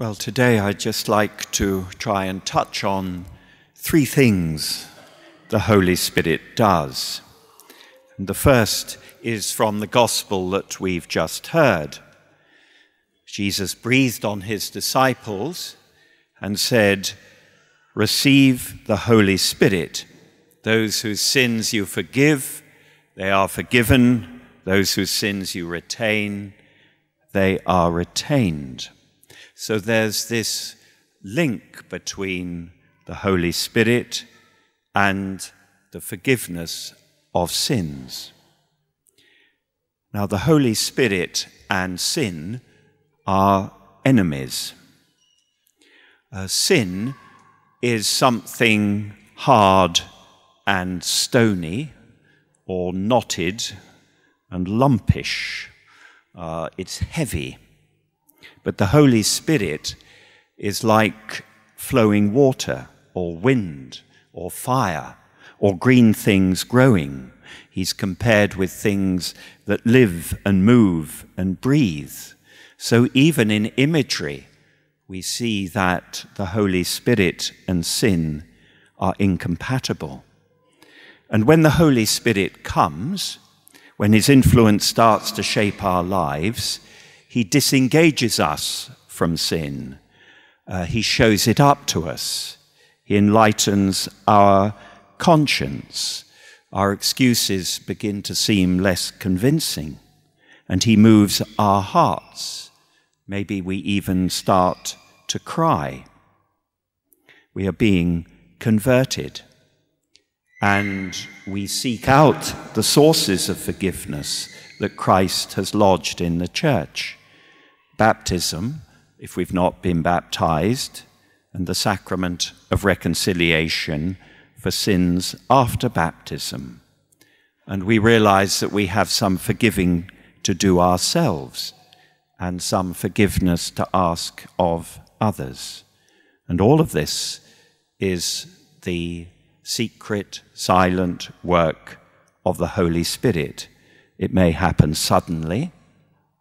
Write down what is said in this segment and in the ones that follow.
Well, today I'd just like to try and touch on three things the Holy Spirit does. And the first is from the gospel that we've just heard. Jesus breathed on his disciples and said, Receive the Holy Spirit. Those whose sins you forgive, they are forgiven. Those whose sins you retain, they are retained. So there's this link between the Holy Spirit and the forgiveness of sins. Now, the Holy Spirit and sin are enemies. Uh, sin is something hard and stony, or knotted and lumpish. Uh, it's heavy. But the Holy Spirit is like flowing water, or wind, or fire, or green things growing. He's compared with things that live and move and breathe. So even in imagery, we see that the Holy Spirit and sin are incompatible. And when the Holy Spirit comes, when his influence starts to shape our lives, he disengages us from sin. Uh, he shows it up to us. He enlightens our conscience. Our excuses begin to seem less convincing. And he moves our hearts. Maybe we even start to cry. We are being converted. And we seek out the sources of forgiveness that Christ has lodged in the church. Baptism, if we've not been baptized, and the sacrament of reconciliation for sins after baptism. And we realize that we have some forgiving to do ourselves and some forgiveness to ask of others. And all of this is the secret, silent work of the Holy Spirit. It may happen suddenly,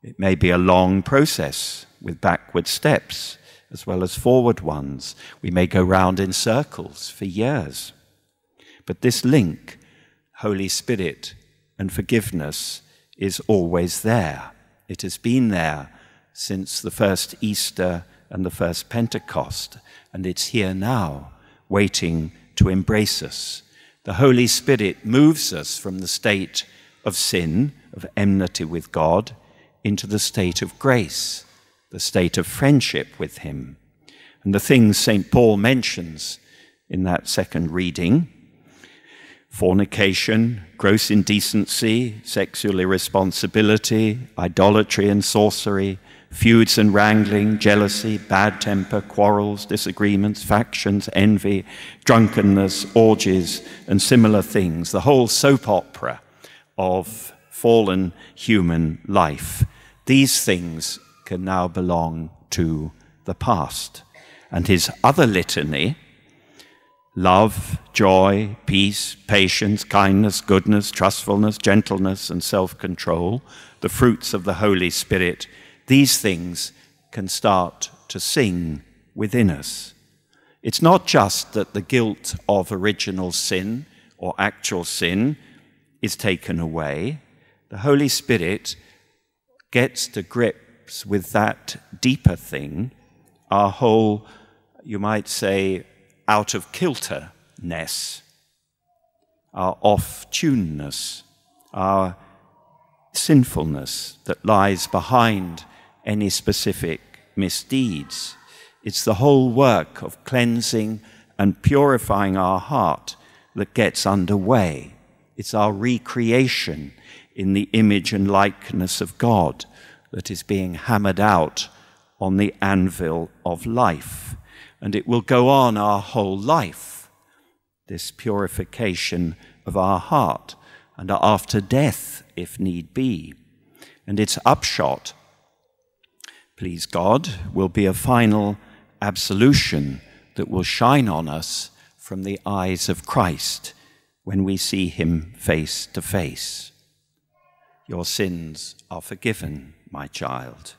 it may be a long process with backward steps as well as forward ones. We may go round in circles for years. But this link, Holy Spirit and forgiveness, is always there. It has been there since the first Easter and the first Pentecost, and it's here now, waiting to embrace us. The Holy Spirit moves us from the state of sin, of enmity with God, into the state of grace, the state of friendship with Him. And the things St. Paul mentions in that second reading fornication, gross indecency, sexual irresponsibility, idolatry and sorcery, feuds and wrangling, jealousy, bad temper, quarrels, disagreements, factions, envy, drunkenness, orgies, and similar things, the whole soap opera of fallen human life. These things can now belong to the past. And his other litany, love, joy, peace, patience, kindness, goodness, trustfulness, gentleness, and self control, the fruits of the Holy Spirit, these things can start to sing within us. It's not just that the guilt of original sin or actual sin is taken away, the Holy Spirit gets to grips with that deeper thing, our whole, you might say, out of kilterness, our off tuneness, our sinfulness that lies behind any specific misdeeds. It's the whole work of cleansing and purifying our heart that gets underway. It's our recreation in the image and likeness of God that is being hammered out on the anvil of life. And it will go on our whole life, this purification of our heart, and after death, if need be. And its upshot, please God, will be a final absolution that will shine on us from the eyes of Christ when we see him face to face. Your sins are forgiven, my child.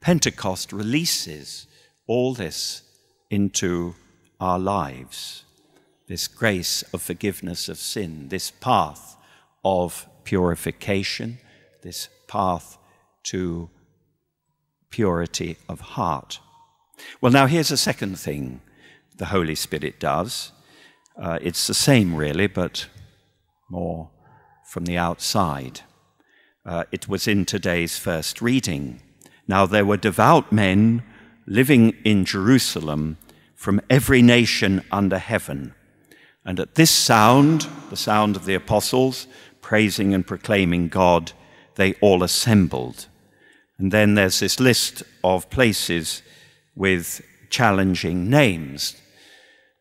Pentecost releases all this into our lives. This grace of forgiveness of sin, this path of purification, this path to purity of heart. Well, now here's a second thing the Holy Spirit does. Uh, it's the same, really, but more from the outside. Uh, it was in today's first reading. Now there were devout men living in Jerusalem from every nation under heaven. And at this sound, the sound of the apostles, praising and proclaiming God, they all assembled. And then there's this list of places with challenging names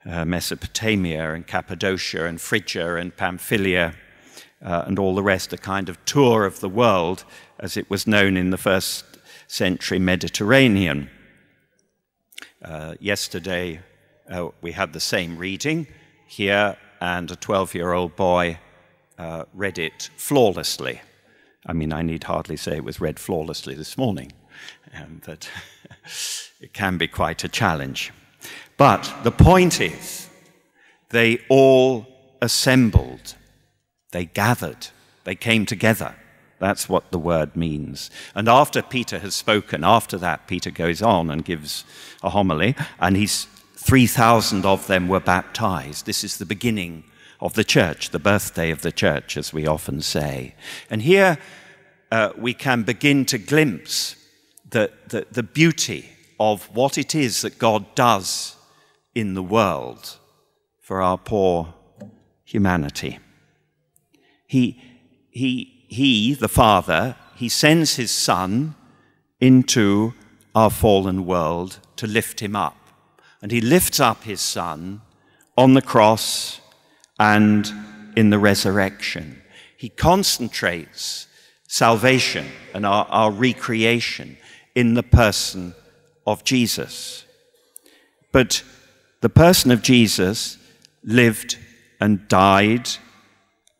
uh, Mesopotamia and Cappadocia and Phrygia and Pamphylia uh, and all the rest, a kind of tour of the world as it was known in the first century Mediterranean. Uh, yesterday, uh, we had the same reading here, and a 12 year old boy uh, read it flawlessly. I mean, I need hardly say it was read flawlessly this morning, and that it can be quite a challenge. But the point is, they all assembled, they gathered, they came together. That's what the word means. And after Peter has spoken, after that, Peter goes on and gives a homily, and he's 3,000 of them were baptized. This is the beginning of the church, the birthday of the church, as we often say. And here uh, we can begin to glimpse the, the, the beauty of what it is that God does in the world for our poor humanity. He, he, he, the Father, he sends his Son into our fallen world to lift him up. And he lifts up his Son on the cross and in the resurrection. He concentrates salvation and our, our recreation in the person of Jesus. But the person of Jesus lived and died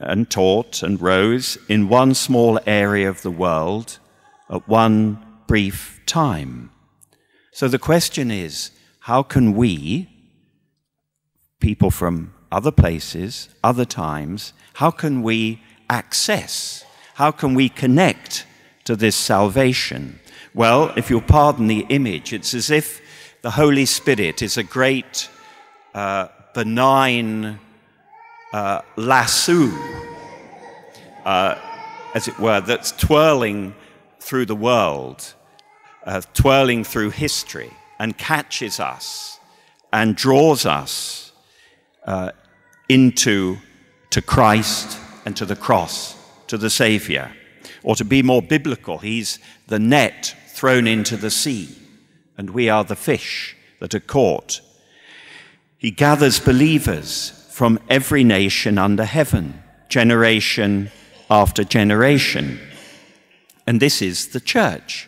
and taught and rose in one small area of the world at one brief time. So the question is how can we, people from other places, other times, how can we access, how can we connect to this salvation? Well, if you'll pardon the image, it's as if the Holy Spirit is a great, uh, benign uh, lasso, uh, as it were, that's twirling through the world, uh, twirling through history, and catches us and draws us uh, into to Christ and to the cross, to the Savior. Or to be more biblical, he's the net thrown into the sea, and we are the fish that are caught. He gathers believers from every nation under heaven, generation after generation. And this is the church,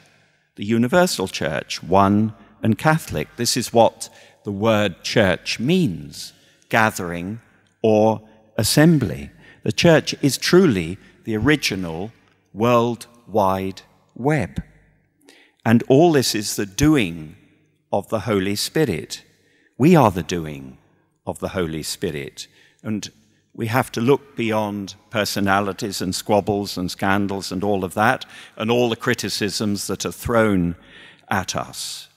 the universal church, one and Catholic. This is what the word church means gathering or assembly. The church is truly the original worldwide web. And all this is the doing of the Holy Spirit. We are the doing of the Holy Spirit. And we have to look beyond personalities and squabbles and scandals and all of that, and all the criticisms that are thrown at us,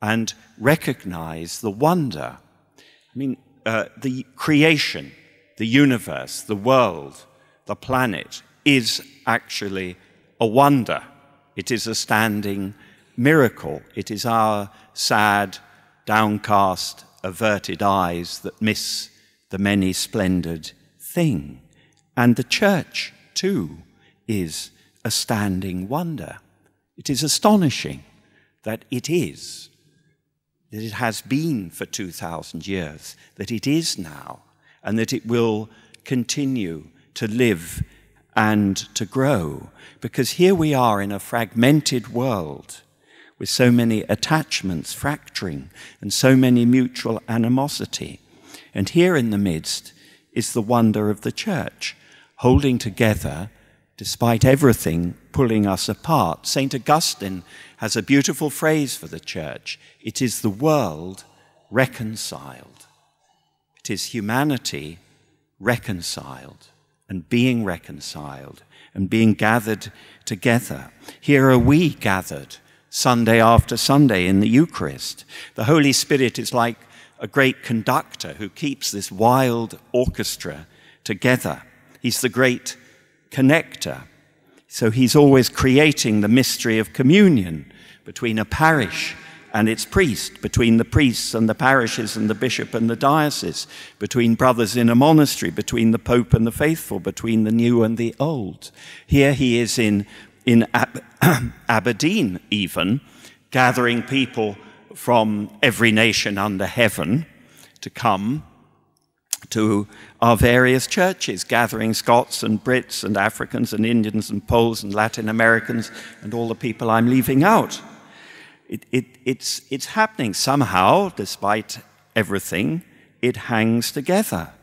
and recognize the wonder. I mean, uh, the creation, the universe, the world, the planet is actually a wonder. It is a standing miracle. It is our sad, downcast, averted eyes that miss the many splendored thing. And the church, too, is a standing wonder. It is astonishing that it is, that it has been for 2,000 years, that it is now, and that it will continue to live and to grow. Because here we are in a fragmented world with so many attachments fracturing and so many mutual animosity. And here in the midst is the wonder of the church, holding together despite everything pulling us apart. St. Augustine has a beautiful phrase for the church it is the world reconciled, it is humanity reconciled and being reconciled and being gathered together. Here are we gathered Sunday after Sunday in the Eucharist. The Holy Spirit is like a great conductor who keeps this wild orchestra together. He's the great connector. So he's always creating the mystery of communion between a parish and its priest, between the priests and the parishes and the bishop and the diocese, between brothers in a monastery, between the pope and the faithful, between the new and the old. Here he is in, in Ab- Aberdeen, even, gathering people from every nation under heaven to come to our various churches, gathering Scots and Brits and Africans and Indians and Poles and Latin Americans and all the people I'm leaving out. It, it, it's, it's happening somehow, despite everything, it hangs together.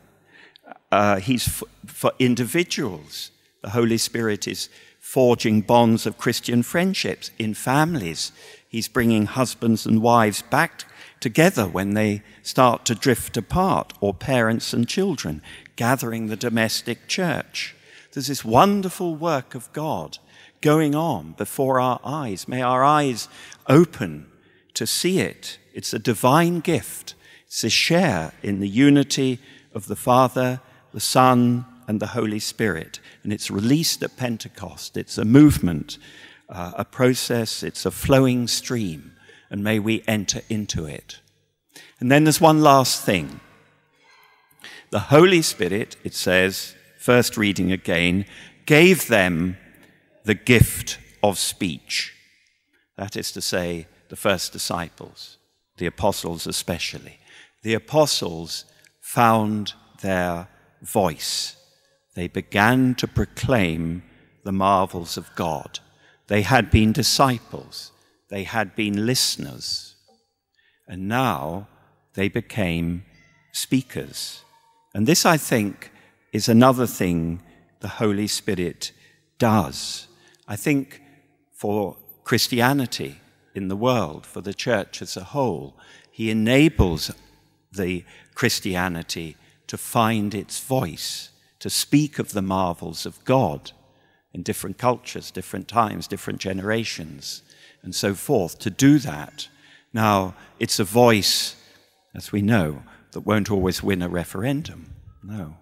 Uh, he's for individuals. The Holy Spirit is forging bonds of Christian friendships in families. He's bringing husbands and wives back together when they start to drift apart, or parents and children, gathering the domestic church. There's this wonderful work of God going on before our eyes. May our eyes open to see it. It's a divine gift. It's a share in the unity of the Father, the Son, and the Holy Spirit. And it's released at Pentecost. It's a movement, uh, a process, it's a flowing stream and may we enter into it. And then there's one last thing. The Holy Spirit, it says, first reading again, gave them the gift of speech. That is to say, the first disciples, the apostles especially. The apostles found their voice. They began to proclaim the marvels of God. They had been disciples. They had been listeners, and now they became speakers. And this, I think, is another thing the Holy Spirit does. I think for Christianity in the world, for the church as a whole, He enables the Christianity to find its voice, to speak of the marvels of God in different cultures, different times, different generations and so forth to do that. Now, it's a voice, as we know, that won't always win a referendum. No.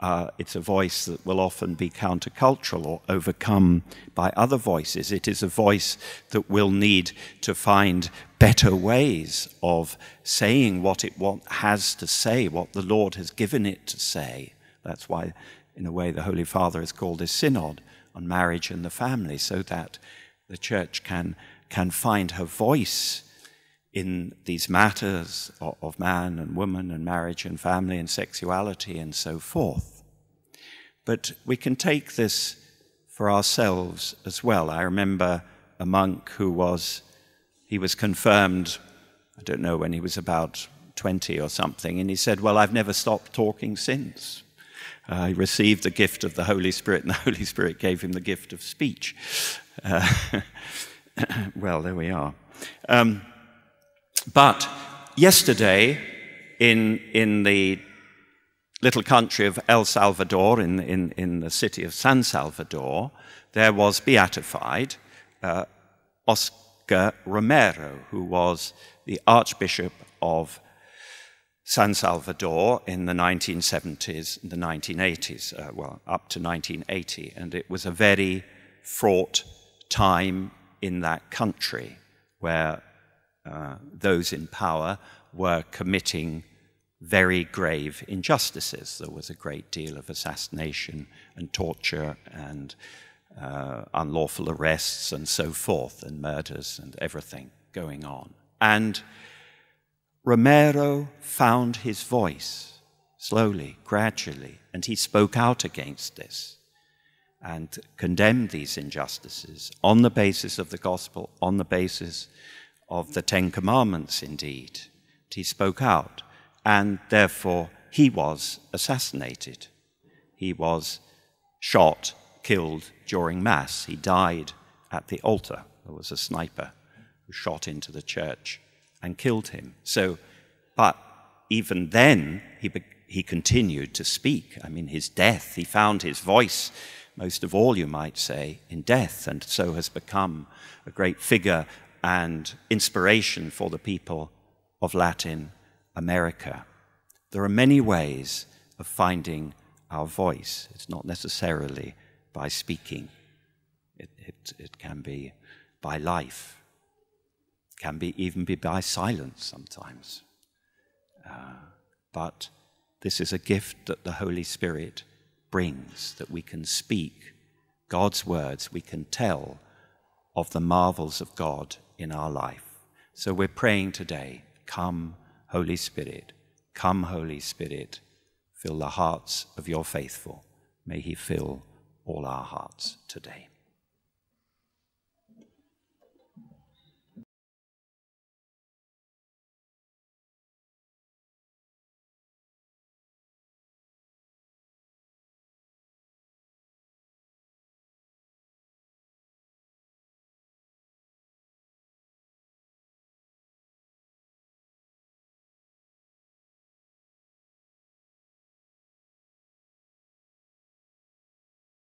Uh, it's a voice that will often be countercultural or overcome by other voices. It is a voice that will need to find better ways of saying what it want, has to say, what the Lord has given it to say. That's why, in a way, the Holy Father has called his synod on marriage and the family, so that the church can, can find her voice in these matters of, of man and woman and marriage and family and sexuality and so forth. But we can take this for ourselves as well. I remember a monk who was, he was confirmed, I don't know, when he was about 20 or something, and he said, Well, I've never stopped talking since. Uh, he received the gift of the Holy Spirit, and the Holy Spirit gave him the gift of speech. Uh, well, there we are. Um, but yesterday, in, in the little country of El Salvador, in, in, in the city of San Salvador, there was beatified uh, Oscar Romero, who was the Archbishop of San Salvador in the 1970s and the 1980s, uh, well, up to 1980. And it was a very fraught time in that country where uh, those in power were committing very grave injustices. There was a great deal of assassination and torture and uh, unlawful arrests and so forth, and murders and everything going on. And Romero found his voice slowly, gradually, and he spoke out against this and condemned these injustices on the basis of the gospel, on the basis of the Ten Commandments, indeed. He spoke out, and therefore he was assassinated. He was shot killed during Mass. He died at the altar. There was a sniper who shot into the church and killed him. So, but even then, he, he continued to speak. I mean, his death, he found his voice, most of all, you might say, in death, and so has become a great figure and inspiration for the people of Latin America. There are many ways of finding our voice. It's not necessarily by speaking, it, it, it can be by life, can be even be by silence sometimes. Uh, but this is a gift that the Holy Spirit brings, that we can speak God's words, we can tell of the marvels of God in our life. So we're praying today, come, Holy Spirit, come, Holy Spirit, fill the hearts of your faithful. May he fill all our hearts today.